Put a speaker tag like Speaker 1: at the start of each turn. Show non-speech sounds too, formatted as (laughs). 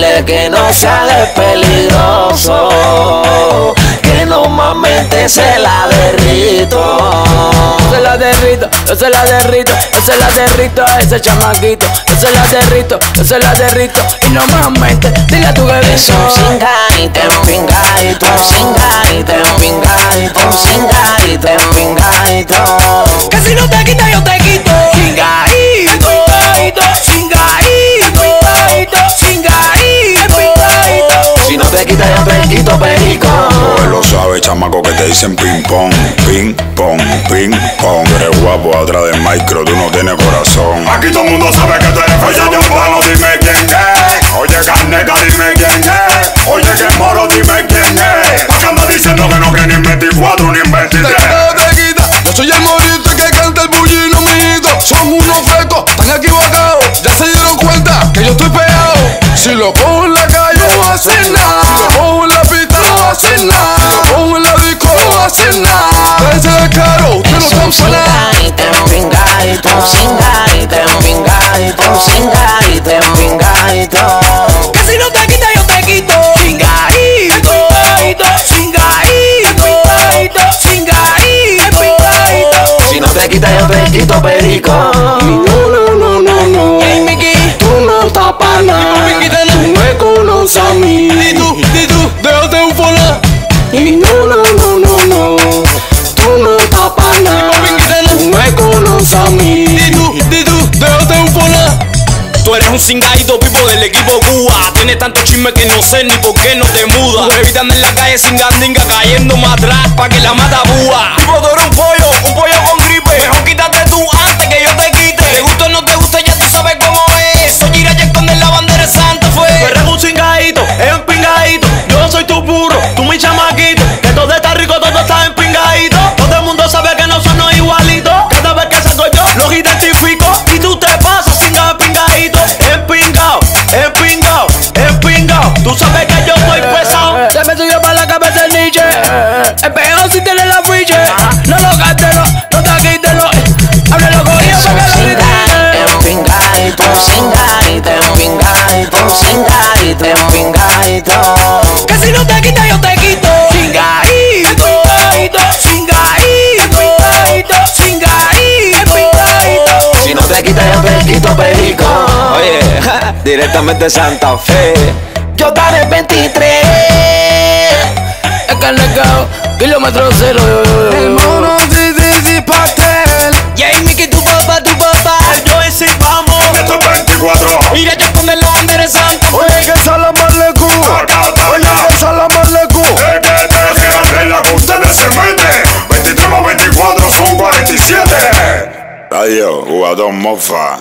Speaker 1: Dile que no sale peligroso. Que normalmente se la derrito.
Speaker 2: Se la derrito, yo se la derrito, yo se la derrito a ese chamaquito. Yo se la derrito, yo se la derrito. Y normalmente, dile a tu bebé.
Speaker 1: Es un cingadito, un pingadito, un cingadito, un pingadito, un
Speaker 3: lo sabes, chamaco, que te dicen ping pong, ping pong, ping pong. Eres guapo atrás del micro, tú no tienes corazón. Aquí todo el mundo sabe que tú eres fecha de un palo, dime quién es. Oye, carneta, dime quién es. Oye, que moro, dime quién es. Acá anda diciendo que no que ni en 24 ni en 23.
Speaker 4: Yo soy el morito que canta el bullino, mijito. Son unos frescos, están equivocados. Ya se dieron cuenta que yo estoy pegado. Si lo
Speaker 1: cingadito, cingadito, un pingadito.
Speaker 2: Que si no te quita, yo te quito.
Speaker 1: Cingadito,
Speaker 2: Cingadito, cingadito, cingadito, cingadito.
Speaker 1: Si no te quita, yo te quito perico.
Speaker 4: No, no, no, no, no.
Speaker 2: Hey, Mickey.
Speaker 4: Tú no estás para nada.
Speaker 2: Eres un cingadito vivo del equipo Cuba. Tienes tanto chisme que no sé ni por qué no te jevita anda en la calle sin gandinga cayendo más atrás pa' que la mata búa. Tipo, tú eres un pollo, un pollo con gripe. El pegado si tiene la fiche. No lo gastelo, no te quítelo. Háblelo con para que lo
Speaker 1: cingadito, un pingadito.
Speaker 2: Que si no te quita, yo te quito. Cingadito, cingadito, cingadito, cingadito.
Speaker 1: Si no te quita, yo te quito perico.
Speaker 2: Oye, (laughs) directamente Santa Fe.
Speaker 1: Yo estaré 23.
Speaker 2: Es carnecao, kilómetro cero.
Speaker 4: El mono de Didi Pastel.
Speaker 2: Y ahí Mickey, tu papá, tu papá. Yo ese vamos.
Speaker 3: Esto es 24.
Speaker 2: Mira, yo con el hombre de Santa
Speaker 4: Oye, que Salamarlecu.
Speaker 3: Acá, acá,
Speaker 4: Oye, que Salamarlecu.
Speaker 3: Es que te la regla que ustedes se meten. 23 más 24 son 47. Adiós, jugador mofa.